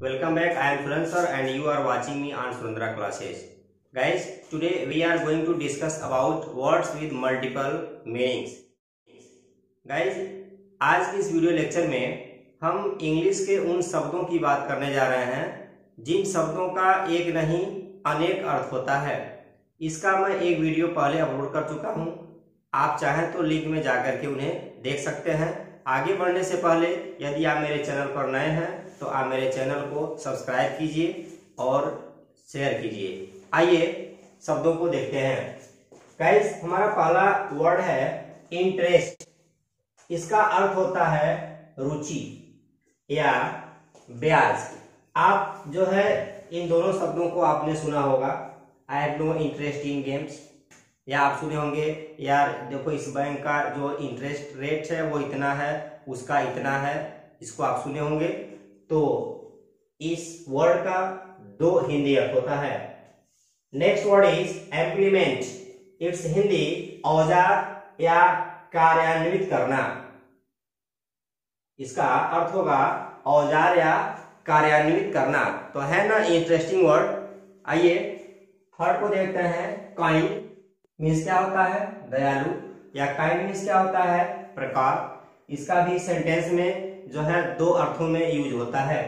Welcome back. I am Suran sir and you are watching me on Surendra classes. Guys, today we are going to discuss about words with multiple meanings. Guys, आज इस video lecture में हम English के उन शब्दों की बात करने जा रहे हैं जिन शब्दों का एक नहीं अनेक अर्थ होता है इसका मैं एक वीडियो पहले अपलोड कर चुका हूँ आप चाहें तो लिंक में जाकर के उन्हें देख सकते हैं आगे बढ़ने से पहले यदि आप मेरे चैनल पर नए हैं तो आप मेरे चैनल को सब्सक्राइब कीजिए और शेयर कीजिए। आइए शब्दों को देखते हैं। गाइस हमारा पहला वर्ड है इंटरेस्ट इसका अर्थ होता है रुचि या ब्याज। आप जो है, इन दोनों शब्दों को आपने सुना होगा। I have no interest in games या आप सुने होंगे, यार, देखो, इस बैंक का जो इंटरेस्ट रेट है, वो इतना है, उसका इतना है। इसको आप सुने होंगे। तो इस वर्ड का दो हिंदी अर्थ होता है। Next word is implement it's Hindi औज़ार या कार्यान्वित करना। इसका अर्थ होगा औज़ार या कार्यान्वित करना। तो है ना इंटरेस्टिंग वर्ड आइए थर्ड को देखते हैं। काइंड मीन्स क्या होता है? दयालु। या काइंड मीन्स क्या होता है? प्रकार। इसका भी सेंटेंस में जो है दो अर्थों में यूज़ होता है।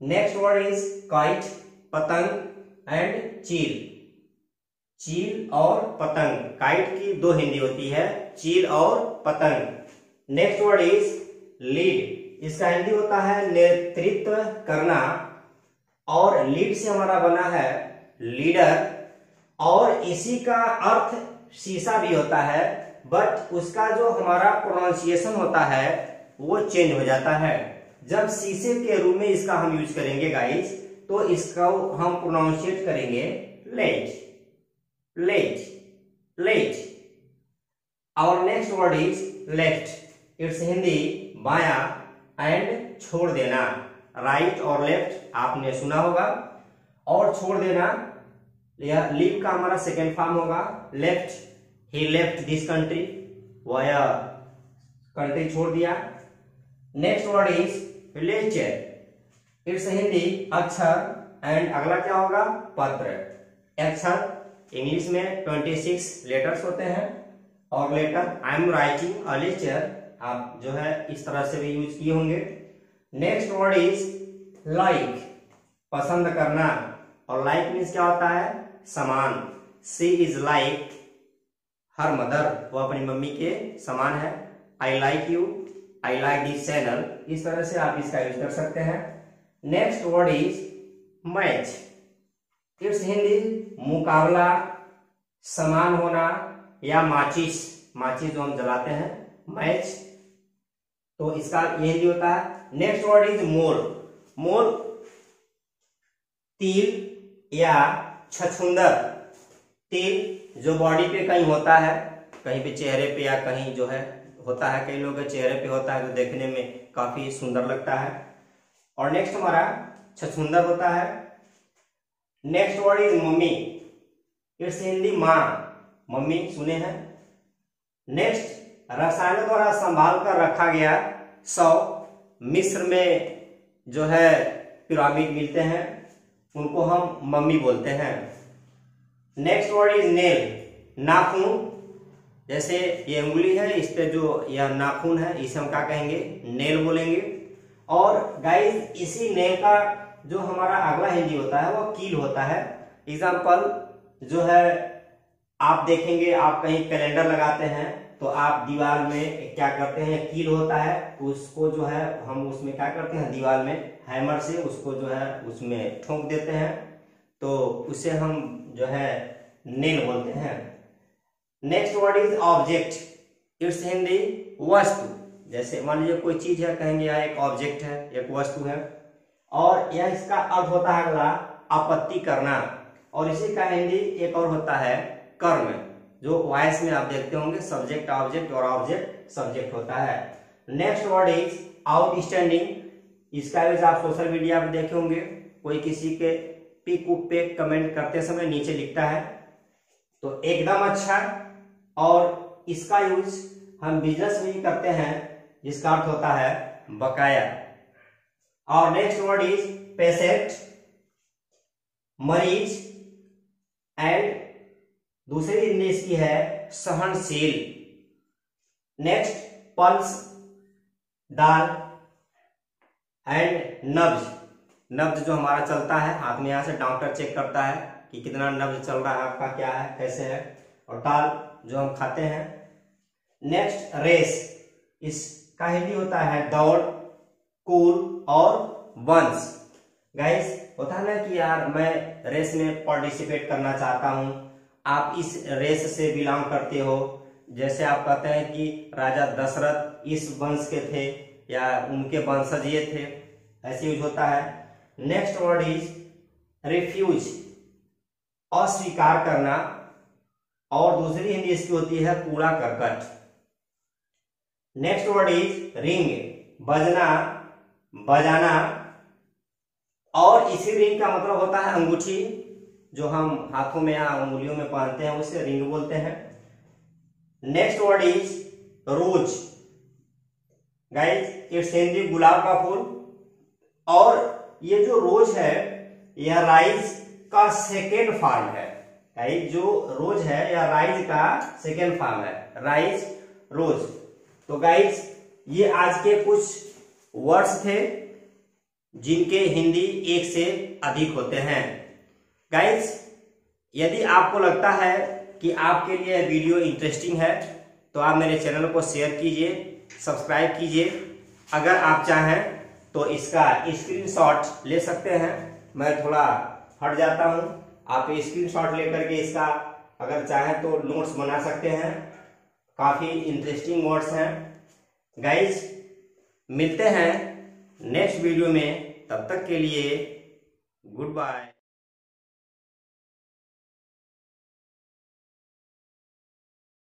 नेक्स्ट वर्ड इज़ काइट पतंग एंड चील। चील और पतंग। काइट की दो हिंदी होती है, चील और पतंग। नेक्स्ट वर्ड इज़ लीड इसका हिंदी होता है नेतृत्व करना। और लीड से हमारा बना है लीडर और इसी का अर्थ शीशा भी होता है बट उसका जो हमारा प्रोनाउंसिएशन होता है वो चेंज हो जाता है। जब शीशे के रूप में इसका हम यूज़ करेंगे गाइस तो इसका हम प्रोनाउंसिएट करेंगे लेट लेट लेट और next word is left it's Hindi बाया एंड छोड़ देना। राइट right और लेफ़्ट आपने सुना होगा। और छोड़ देना। लीव का हमारा सेकेंड फॉर्म होगा। लेफ़्ट ही लेफ़्ट दिस कंट्री वह कंट्री छोड़ दिया। Next word is lecture it's Hindi अक्षर एंड अगला क्या होगा? पत्र। अक्षर इंग्लिश में 26 लेटर्स होते हैं, और letter I am writing a lecture आप जो है, इस तरह से भी यूज़ किए होंगे। नेक्स्ट वर्ड इज़ लाइक पसंद करना। और लाइक मीन्स क्या होता है? समान। She is like her mother वो अपनी मम्मी के समान है। I like you I like this channel इस तरह से आप इसका यूज़ कर सकते हैं। Next word is match it's Hindi मुकाबला, समान होना या माचिस माचिस जो हम जलाते हैं मैच तो इसका ये होता है। Next word is mole. Mole, तिल या छछुंदर। तिल जो बॉडी पे कहीं होता है, कहीं पे चेहरे पे या कहीं जो है होता है, कई लोगों के चेहरे पे होता है तो देखने में काफ़ी सुंदर लगता है। और नेक्स्ट हमारा छछुंदर होता है। Next word is mummy. It's Hindi माँ। मम्मी, सुने हैं? नेक्स्ट रसायनों द्वारा संभाल कर रखा गया सौ मिस्र में जो है पिरामिड मिलते हैं, उनको हम मम्मी बोलते हैं। नेक्स्ट वर्ड इज़ नेल नाखून। जैसे ये उंगली है, इस पे जो यह नाखून है, इसे हम क्या कहेंगे? नेल बोलेंगे। और गाइस इसी नेल का जो हमारा अगला हिंदी होता है, वो कील होता है। एग्ज़ाम्पल जो है, आप देखेंगे, आप कहीं कैलेंडर लगाते हैं तो आप दीवार में क्या करते हैं, कील होता है, उसको जो है, हम उसमें क्या करते हैं, दीवार में हैमर से उसको जो है, उसमें ठोंक देते हैं। तो उसे हम जो है, नेल बोलते हैं। Next word is object it's Hindi वस्तु। जैसे मान लीजिए कोई चीज़ है, कहेंगे यह एक ऑब्जेक्ट है, एक वस्तु है। और यह इसका अर्थ होता है अगला, आपत्ति करना। और इसी का हिंदी एक और होता है कर्म। जो वॉइस में आप देखते होंगे सब्जेक्ट ऑब्जेक्ट और ऑब्जेक्ट सब्जेक्ट होता है। नेक्स्ट वर्ड इज़ आउटस्टैंडिंग इसका भी आप सोशल मीडिया पर देखे होंगे। कोई किसी के पिक पे कमेंट करते समय नीचे लिखता है। तो एकदम अच्छा और इसका यूज़ हम बिज़नेस में ही करते हैं, जिसका अर्थ होता है बकाया। और नेक्स्ट वर्ड इज़ पेशेंट मरीज़ एंड दूसरी हिंदी इसकी है सहनशील। नेक्स्ट पल्स दाल एंड नब्ज नब्ज जो हमारा चलता है हाथ में यहाँ से डॉक्टर चेक करता है कि कितना नब्ज चल रहा है, आपका क्या है, कैसे है। और टाल जो हम खाते हैं। नेक्स्ट रेस इसका हिंदी होता है दौड़ कूल और वंश। गाइस होता ना कि यार मैं रेस में पार्टिसिपेट करना चाहता हूँ। आप इस रेस से बिलोंग करते हो। जैसे आप कहते हैं कि राजा दशरथ इस वंश के थे या उनके वंशज ये थे, ऐसे यूज़ होता है। नेक्स्ट वर्ड इज़ रिफ्यूज अस्वीकार करना। और दूसरी हिंदी इसकी होती है कूड़ा करकट। नेक्स्ट वर्ड इज़ रिंग बजना, बजाना। और इसी रिंग का मतलब होता है अंगूठी, जो हम हाथों में या उंगलियों में पहनते हैं, उसे रिंग बोलते हैं। Next word is rose. Guys it's Hindi गुलाब का फूल। और ये जो रोज है, यह राइज का सेकेंड फॉर्म है। गाइज़ जो रोज है या राइज का सेकेंड फॉर्म है। Rise rose. तो गाइज़ ये आज के कुछ वर्ड्स थे जिनके हिंदी एक से अधिक होते हैं। गाइज़ यदि आपको लगता है कि आपके लिए वीडियो इंटरेस्टिंग है तो आप मेरे चैनल को शेयर कीजिए सब्सक्राइब कीजिए। अगर आप चाहें तो इसका स्क्रीनशॉट ले सकते हैं। मैं थोड़ा हट जाता हूँ। आप स्क्रीनशॉट लेकर के इसका अगर चाहें तो नोट्स बना सकते हैं। काफ़ी इंटरेस्टिंग वर्ड्स हैं। गाइज़ मिलते हैं नेक्स्ट वीडियो में। तब तक के लिए गुड बाय